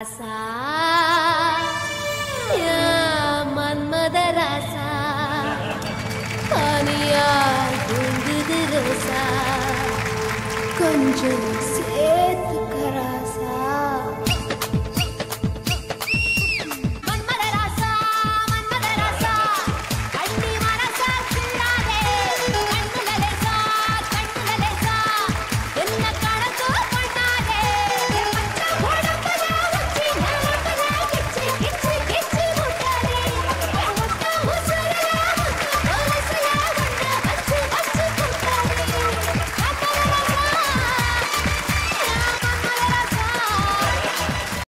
ராசா மன்மத ராசா பனியா குங்குது ரோசா. கொஞ்சம் சேர்த்து